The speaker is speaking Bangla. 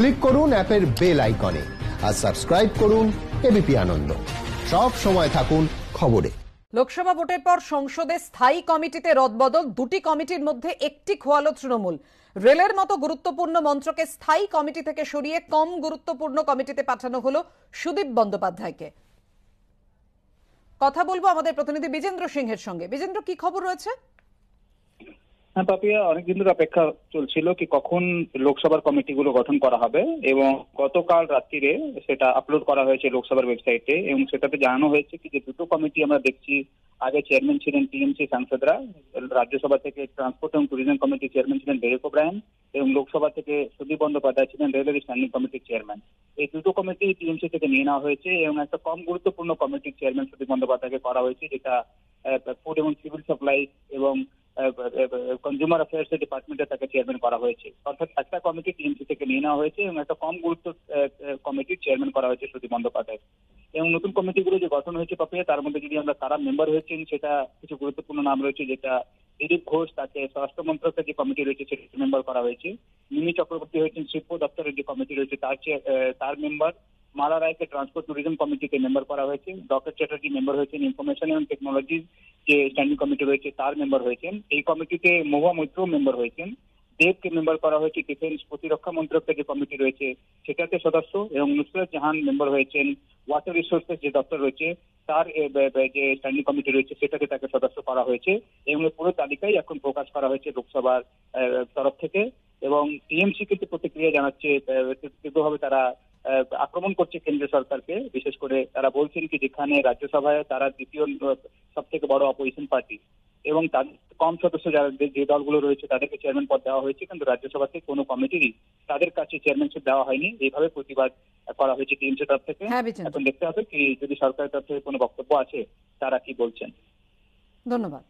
ক্লিক করুন অ্যাপের বেল আইকনে আর সাবস্ক্রাইব করুন এবিপি আনন্দ। সব সময় থাকুন খবরে। লোকসভা ভোটের পর সংসদে স্থায়ী কমিটিতে রদবদল, দুটি কমিটির মধ্যে একটি খোয়ালো তৃণমূল। রেলের মতো গুরুত্বপূর্ণ মন্ত্রকে স্থায়ী কমিটি থেকে সরিয়ে কম গুরুত্বপূর্ণ কমিটিতে পাঠানো হলো সুদীপ বন্দ্যোপাধ্যায়কে। কথা বলব আমাদের প্রতিনিধি বিজেন্দ্র সিংহের সঙ্গে। বিজেন্দ্র, কি খবর রয়েছে? হ্যাঁ পাপিয়া অনেকদিন ধরে অপেক্ষা চলছিল কি কখন লোকসভার কমিটিগুলো গঠন করা হবে এবং গতকাল রাত্রিরে সেটা আপলোড করা হয়েছে লোকসভার ওয়েবসাইটে এবং সেটাতে জানানো হয়েছে কি যে দুটো কমিটি আমরা দেখছি। আগে চেয়ারম্যান ছিলেন টিএমসি সাংসদরা, রাজ্যসভা থেকে ট্রান্সপোর্ট এবং ট্যুরিজম কমিটির চেয়ারম্যান ছিলেন ডেরেক ওব্রায়ন এবং লোকসভা থেকে সুদীপ বন্দ্যোপাধ্যায় ছিলেন রেলওয়ে স্ট্যান্ডিং কমিটির চেয়ারম্যান এই দুটো কমিটি টিএমসি থেকে নিয়ে নেওয়া হয়েছে এবং একটা কম গুরুত্বপূর্ণ কমিটির চেয়ারম্যান সুদীপ বন্দ্যোপাধ্যায়কে করা হয়েছে, যেটা ফুড এবং সিভিল সাপ্লাই এবং কনজিউমার অ্যাফেয়ার্স এর ডিপার্টমেন্টে তাকে চেয়ারম্যান করা হয়েছে। অর্থাৎ একটা কমিটি টিএমসি থেকে নিয়ে নেওয়া হয়েছে এবং একটা কম গুরুত্ব কমিটির চেয়ারম্যান করা হয়েছে সুদীপ বন্দ্যোপাধ্যায়। এবং নতুন কমিটিগুলো যে গঠন হয়েছে পাপিয়া তার মধ্যে যদি আমরা কারা মেম্বার হয়েছেন, সেটা কিছু গুরুত্বপূর্ণ নাম রয়েছে, যেটা দিলীপ ঘোষ, তাকে স্বরাষ্ট্র মন্ত্রকের যে কমিটি রয়েছে, সেটা মেম্বার করা হয়েছে। মিমি চক্রবর্তী হয়েছেন শিল্প দপ্তরের যে কমিটি রয়েছে, তার তার মেম্বার মালা রায়কে ট্রান্সপোর্ট ট্যুরিজম কমিটিতে মেম্বার করা হয়েছে। ডক্টর চ্যাটার্জি মেম্বার হয়েছেন ইনফরমেশন এবং টেকনোলজি যে স্ট্যান্ডিং কমিটি রয়েছে, তার মেম্বার হয়েছেন। এই কমিটিতে মহুয়া মৈত্র মেম্বার হয়েছেন। দেবকে মেম্বার করা হয়েছে ডিফেন্স প্রতিরক্ষা মন্ত্রকের যে কমিটি রয়েছে, সেটাতে সদস্য এবং নুসরত জাহান মেম্বার হয়েছেন। ওয়াটার রিসোর্সেস যে দপ্তর রয়েছে, তার যে স্ট্যান্ডিং কমিটি রয়েছে, সেটাতে তাকে সদস্য করা হয়েছে এবং পুরো তালিকাই এখন প্রকাশ করা হয়েছে লোকসভার তরফ থেকে। এবং টিএমসি কিন্তু প্রতিক্রিয়া জানাচ্ছে তীব্রভাবে তারা আক্রমণ করছে কেন্দ্রীয় সরকারকে। বিশেষ করে তারা বলছেন কি যেখানে রাজ্যসভায় তারা দ্বিতীয় সব থেকে বড় অপোজিশন পার্টি এবং তাদের কম সদস্য যারা যে দলগুলো রয়েছে তাদেরকে চেয়ারম্যান পদ দেওয়া হয়েছে কিন্তু রাজ্যসভাতে কোনো কমিটিরই তাদের কাছে চেয়ারম্যানশিপ দেওয়া হয়নি। এইভাবে প্রতিবাদ করা হয়েছে টিএমসি তরফ থেকে। হ্যাঁ, এখন দেখতে হবে কি যদি সরকারের তরফ থেকে কোনো বক্তব্য আছে তারা কি বলছেন। ধন্যবাদ।